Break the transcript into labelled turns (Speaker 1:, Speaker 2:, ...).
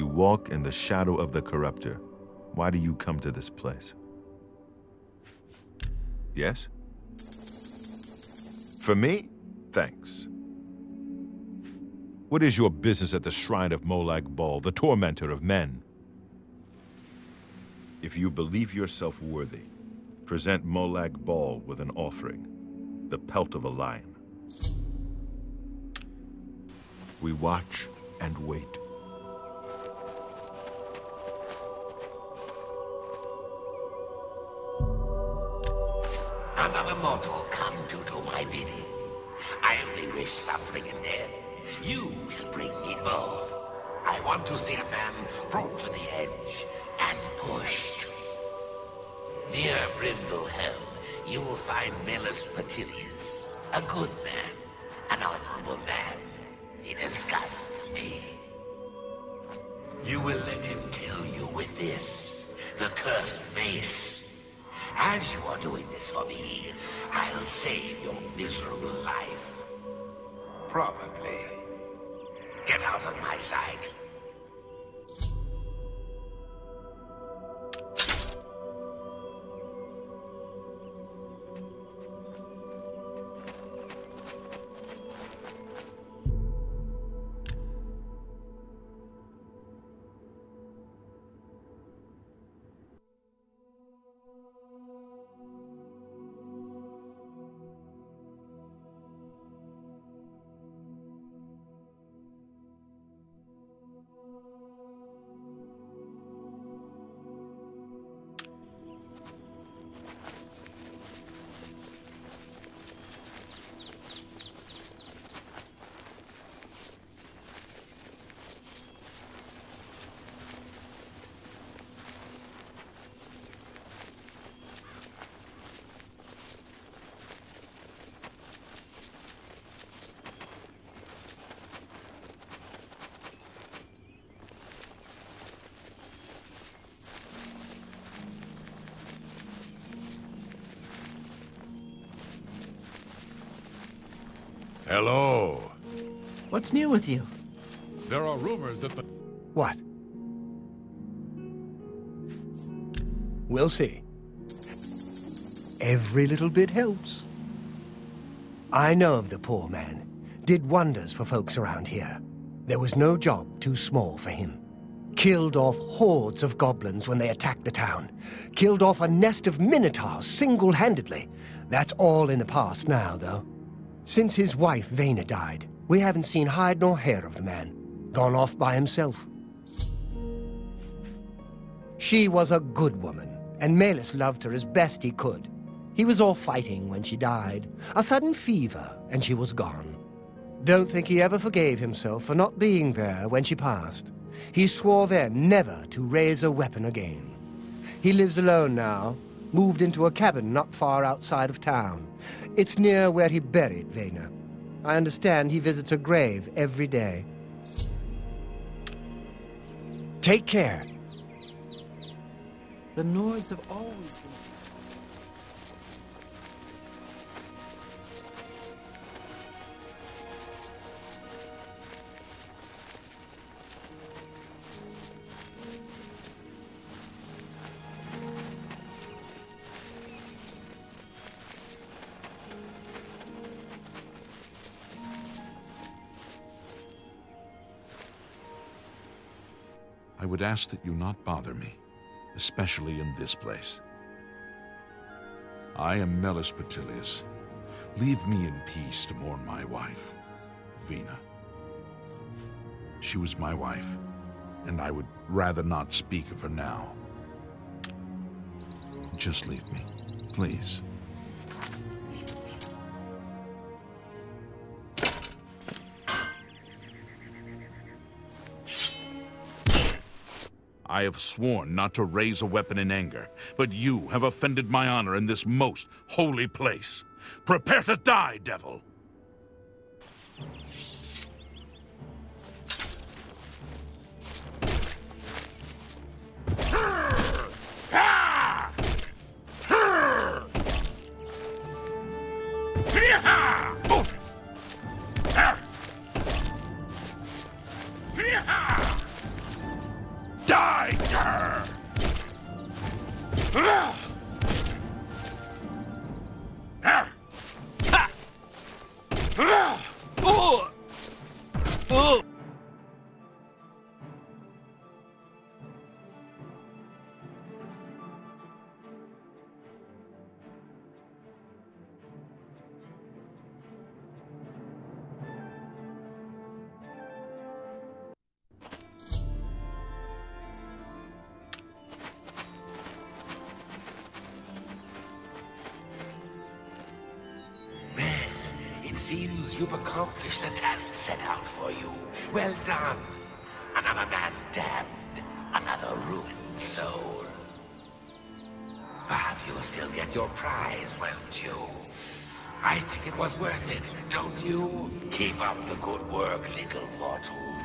Speaker 1: You walk in the shadow of the corruptor. Why do you come to this place? Yes? For me? Thanks. What is your business at the shrine of Molag Bal, the tormentor of men? If you believe yourself worthy, present Molag Bal with an offering, the pelt of a lion. We watch and wait.
Speaker 2: Mortal come to do my bidding. I only wish suffering and death. You will bring me both. I want to see a man brought to the edge and pushed. Near Brindlehelm, you will find Melus Petilius, a good man, an honorable man. He disgusts me. You will let him kill you with this, the cursed mace. As you are doing this for me, I'll save your miserable life. Probably. Get out of my sight.
Speaker 3: Hello.
Speaker 4: What's new with you?
Speaker 3: There are rumors that the...
Speaker 4: What? We'll see. Every little bit helps. I know of the poor man. Did wonders for folks around here. There was no job too small for him. Killed off hordes of goblins when they attacked the town. Killed off a nest of minotaurs single-handedly. That's all in the past now, though. Since his wife, Vena, died, we haven't seen hide nor hair of the man. Gone off by himself. She was a good woman, and Melus loved her as best he could. He was all fighting when she died. A sudden fever, and she was gone. Don't think he ever forgave himself for not being there when she passed. He swore then never to raise a weapon again. He lives alone now, moved into a cabin not far outside of town. It's near where he buried Vena. I understand he visits her grave every day. Take care.
Speaker 5: The Nords have always been.
Speaker 3: I would ask that you not bother me, especially in this place. I am Melus Petilius. Leave me in peace to mourn my wife, Vena. She was my wife, and I would rather not speak of her now. Just leave me, please. I have sworn not to raise a weapon in anger, but you have offended my honor in this most holy place. Prepare to die, devil!
Speaker 2: Seems you've accomplished the task set out for you. Well done. Another man damned, another ruined soul. But you'll still get your prize, won't you? I think it was worth it, don't you? Keep up the good work, little mortal.